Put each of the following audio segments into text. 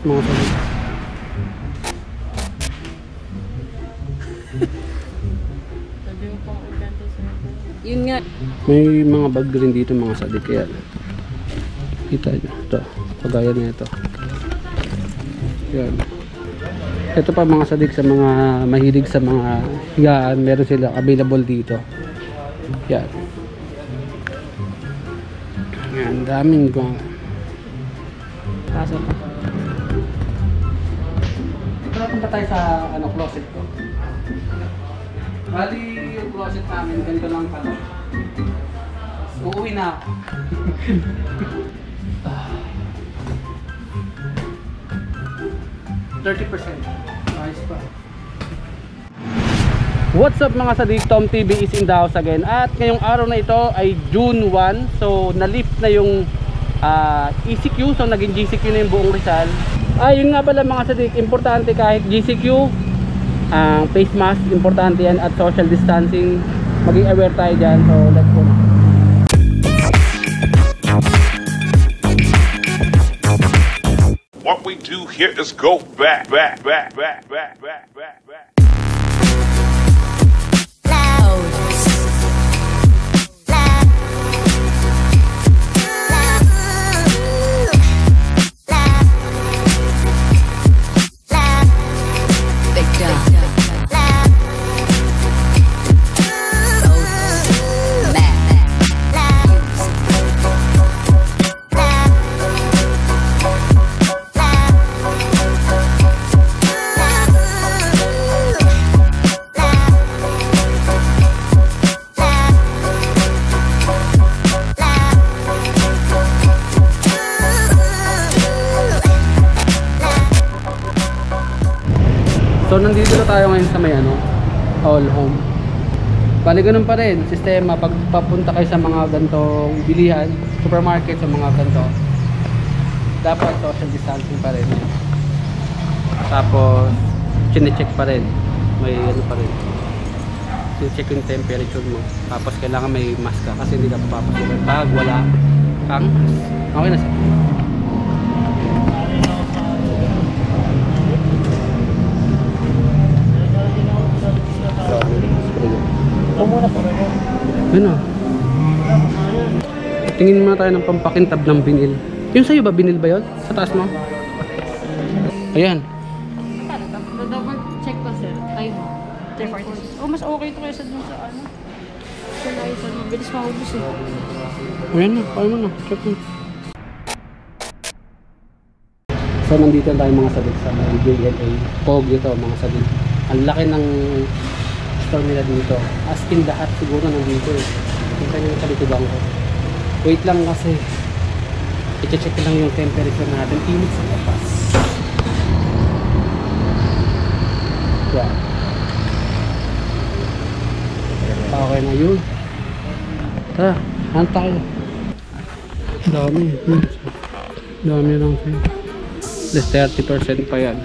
mga sadik. Sabi Yun nga. May mga bag rin dito mga sadik. Kaya kita nyo. Ito. Kagaya na ito. Yan. Ito pa mga sadik sa mga mahilig sa mga higaan. Meron sila available dito. Yan. Yan. Daming mga Pasok punta tayo sa ano, closet ko. Bali yung closet namin, ganito lang pala. Uuwi na ako. Ah. 30%. Ayos pa. What's up mga sadik? Tom TV is in the house again. At ngayong araw na ito ay June 1. So na-lift na yung ah, ECQ. So naging GCQ na yung buong Rizal. Ah, yun nga pala mga sadik. Importante kahit GCQ, ang face mask, importante yan at social distancing. Maging aware tayo dyan. So let's go. What we do here is go back, back, back, back, back, back, back, tayo ngayon sa may ano, all home. Bali ganun pa rin, sistema pag papunta kayo sa mga gantong bilihan, supermarket sa mga ganto. Dapat social distancing pa rin. Tapos chine-check pa rin. May ano pa rin. Chine-check yung temperature mo. Tapos kailangan may mask ka kasi hindi ka papapasok pag wala kang. Okay na siya. Ano? Tingin muna tayo ng pampakintab ng binil. Yung sa'yo ba binil ba yun? Sa taas mo? Ayan. Double check pa sir. Tayo mo. 346. Oh, mas okay ito kaysa dun sa ano. Sa Lysol. Mabilis maubos eh. Ayan na. Kaya mo na. Check mo. So nandito na tayo mga sabit sa mga JLA. Pog ito mga sabit. Ang laki ng store nila dito. As in lahat siguro nandito eh. Kita nyo yung kalikugan ko. Wait lang kasi. I-check lang yung temperature natin. Init sa labas. Yan. Okay na yun. Tara, hanta tayo. Dami. Dami lang. Less 30% pa yan.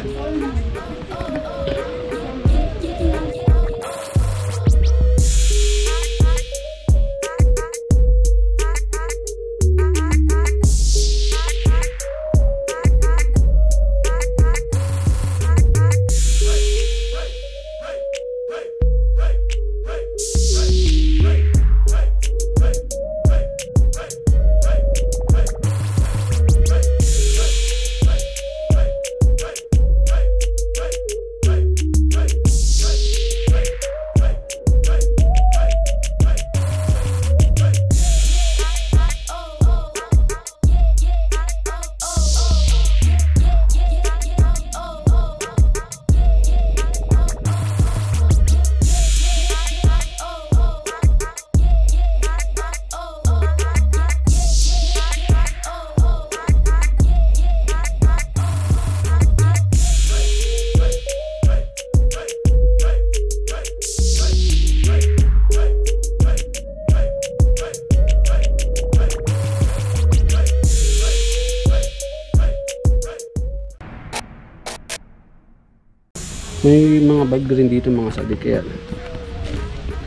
May mga bag rin dito mga sadik kaya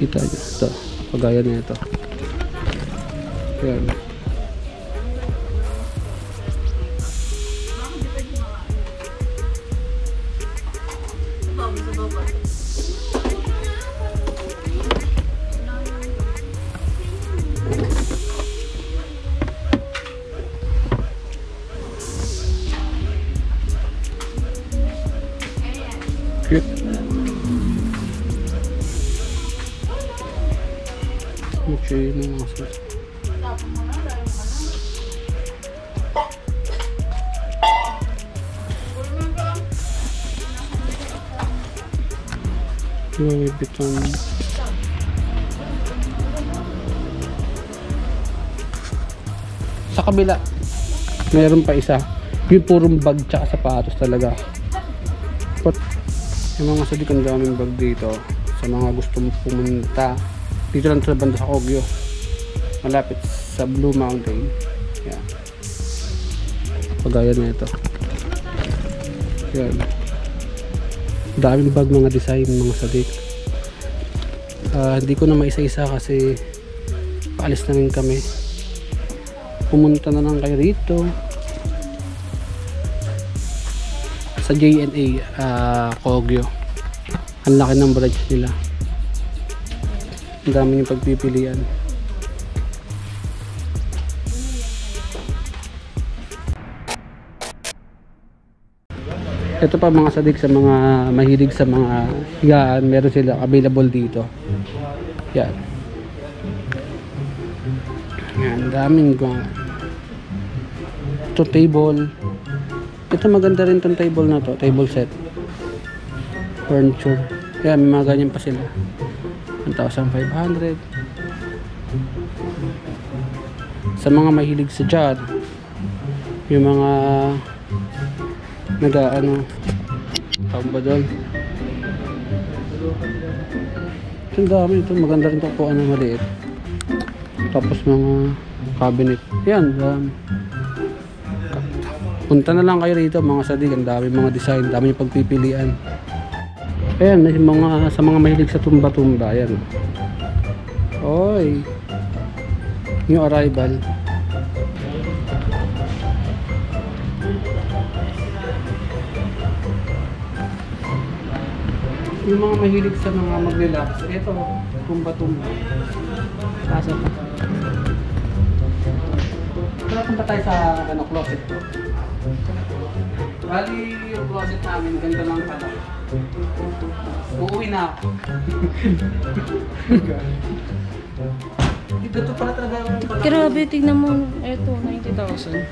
kita nyo. Ito kagaya na ito. Yan Okay, no mga sus. Louis Vuitton. Sa kabila, mayroon pa isa. Yung purong bag tsaka sapatos talaga. But, yung mga sadik daming bag dito sa mga gustong pumunta. Dito lang sa banda sa Ogyo. Malapit sa Blue Mountain. Yan. Pagaya na ito. Yan. Daming bag mga design mga sadik. Ah, hindi ko na maisa-isa kasi paalis na rin kami. Pumunta na lang kayo rito. Sa JNA ah, Kogyo. Ang laki ng branch nila. Ang dami yung pagpipilian. Ito pa mga sadik sa mga mahilig sa mga higaan, meron sila available dito. Yan. Yan, daming mga ito table. Ito maganda rin tong table na to, table set. Furniture. Yan, may mga ganyan pa sila. 1,500. Sa mga mahilig sa jar, yung mga naga ano tawag ba doon? Ito dami ito maganda rin ito po ano maliit. Tapos mga cabinet. Yan um, punta na lang kayo rito mga sadig ang dami mga design dami yung pagpipilian ayan mga sa mga mahilig sa tumba tumba ayan oy yung arrival yung mga mahilig sa mga mag-relax, eto, tumba-tumba. Kasa pa. Tara, punta tayo sa ano, closet. Bali, yung closet namin, ganda lang pala. Uuwi na ako. Ito pala talaga yung pala. Grabe, tignan mo. Eto, 90,000.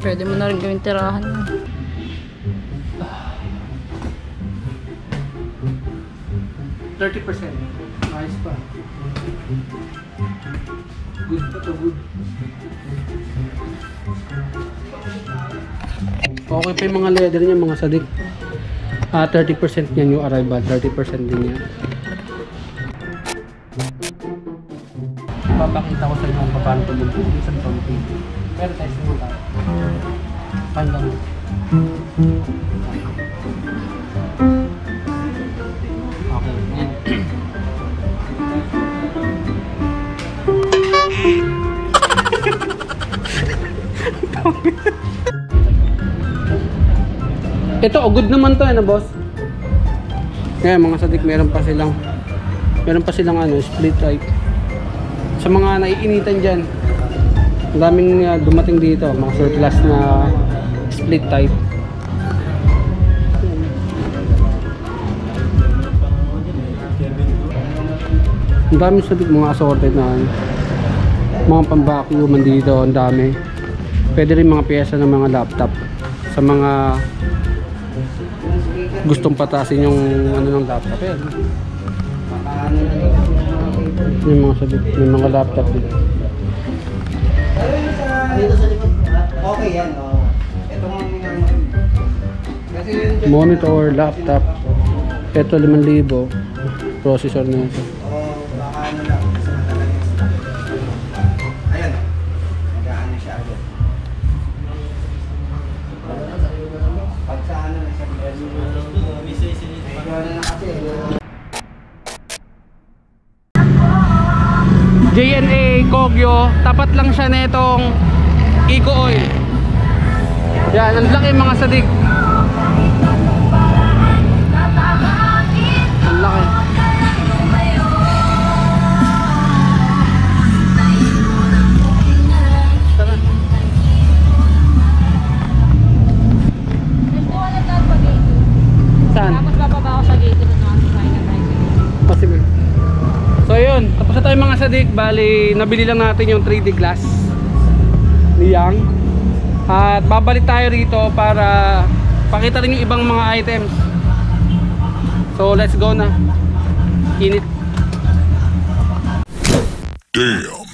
Pwede mo na rin gawing tirahan mo. Thirty percent. Ayos pa. Good pa to, good. Okay pa yung mga leather niya, mga sadik. Ah, 30% niyan yung arrival, 30% din yan. Papakita ko sa inyo kung paano tumunog yung isang tonti. Pero tayo sa mga Fine lang. Ito, oh, good naman to, ano, boss? Kaya mga sadik, meron pa silang meron pa silang ano, split right. Sa mga naiinitan dyan, ang daming uh, dumating dito, mga surplus na split type. Ang dami sadik mga assorted na ano, mga pang-vacuum dito, ang dami. Pwede rin mga pyesa ng mga laptop sa mga gustong patasin yung ano ng laptop yan. Yung mga sabi, yung mga laptop dito. Dito sa likod, okay yan. Oh. Itong yun Monitor, laptop. Ito 5,000 processor na ito. JNA Kogyo. Tapat lang siya netong Eco Oil. Yan, ang laki mga sadik. Sadik. Bali, nabili lang natin yung 3D glass ni Yang. At babalik tayo rito para pakita rin yung ibang mga items. So let's go na. Init. Damn.